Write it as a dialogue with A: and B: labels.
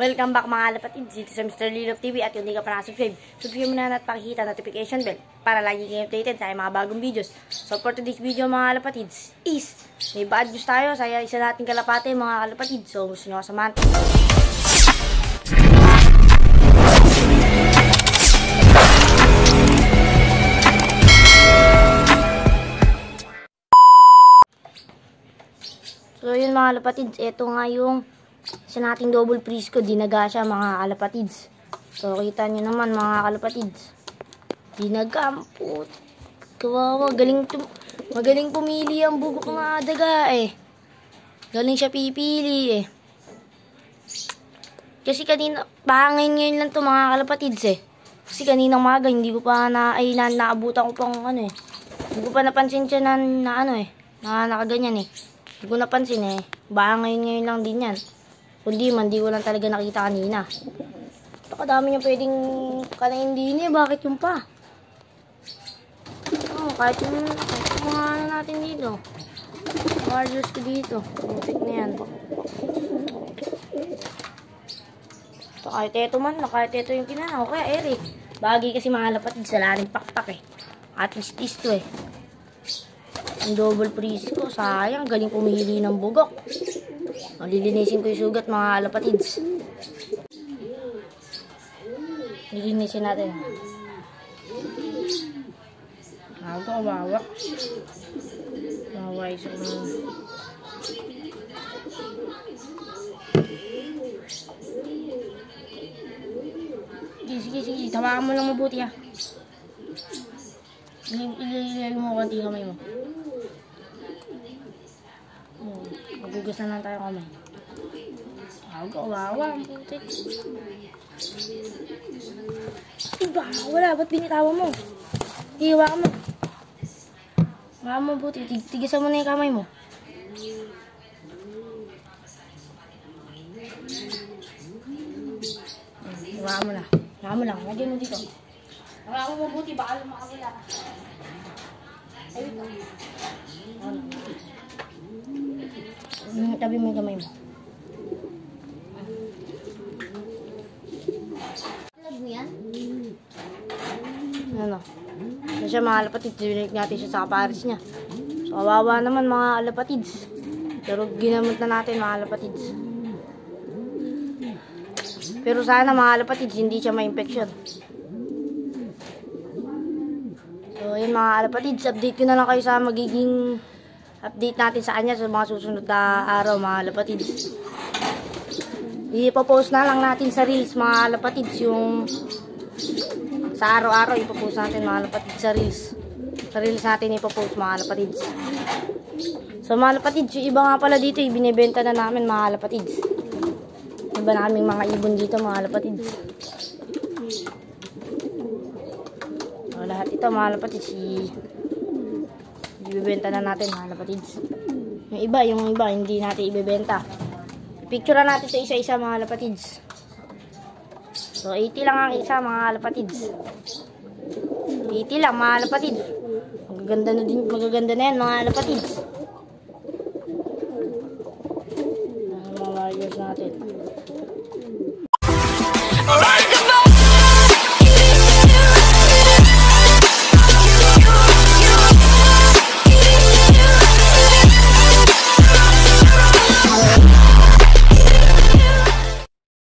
A: Welcome back mga lapatids dito sa Mr. Lilop TV at kung hindi ka pa nakasubscribe, subscribe mo na at pakihita notification bell para lagi kayo updated sa mga bagong videos. So for today's video mga lapatids is may bad news tayo sa isa nating kalapate mga kalapatids. So gusto nyo kasamahan. So yun mga kalapatids, ito nga yung isa nating double ko, dinaga siya mga kalapatids. So kita nyo naman mga kalapatids. Dinaga, put. Kawawa, galing, tum magaling pumili ang bugok na daga eh. Galing siya pipili eh. Kasi kanina, baka ngayon lang to mga kalapatids eh. Kasi kanina umaga, hindi ko pa na, ay na, naabutan ko pang ano eh. Hindi ko pa napansin siya na, na ano eh, na nakaganyan eh. Hindi ko napansin eh. Baka ngayon ngayon lang din yan. Kundi man, di ko lang talaga nakita kanina. Napakadami niya pwedeng kanain din eh. Bakit yung pa? Oh, kahit yung, kahit mga ano natin dito. Warriors ko dito. Putik na yan. So, kahit ito man, kahit ito yung kinanaw. Kaya, Eric, bagay kasi mga lapatid sa laring pakpak eh. At least this to eh. Yung double freeze ko, sayang, galing pumili ng bugok. Lilinisin ko yung sugat mga lapatids. Lilinisin natin. Ako, kawawa. Kawawa isa mo. Sige, sige, sige. Tawakan mo lang mabuti ha. Ilagay mo konti kamay mo. Magugas na lang tayo kamay. Ako, kawawa. Ang putik. Iba, wala. Ba't binitawan mo? Iwa mo. Mga mo buti. Tig tigisan mo na yung kamay mo. Iwa mo na. Iwa mo lang. Lagyan mo dito. Iwa mo mabuti. Baka lumakawala ka. Ay, ito. Ano? Mm, Tabi mo yung kamay mo.
B: Alam mo yan?
A: Ano? Siya mga alapatids, dinig natin siya sa kaparis niya. So, kawawa naman mga alapatids. Pero ginamot na natin mga alapatids. Pero sana mga alapatids, hindi siya ma-infection. So, yun mga alapatids, update ko na lang kayo sa magiging update natin sa kanya sa mga susunod na araw mga alapatids. Ipopost na lang natin sa reels mga alapatids yung sa araw-araw ipopost natin mga lapatid sa reels. Sa reels natin ipopost mga lapatids. So mga lapatids, yung iba nga pala dito, ibinibenta na namin mga lapatids. Iba naming mga ibon dito mga lapatids. So, lahat ito mga lapatids, i ibibenta na natin mga lapatids. Yung iba, yung iba, hindi natin ibibenta. Picture natin sa isa-isa mga lapatids. So, 80 lang ang isa, mga alapatids. 80 lang, mga alapatids. Magaganda na din, magaganda na yan, mga alapatids. Ang mga natin.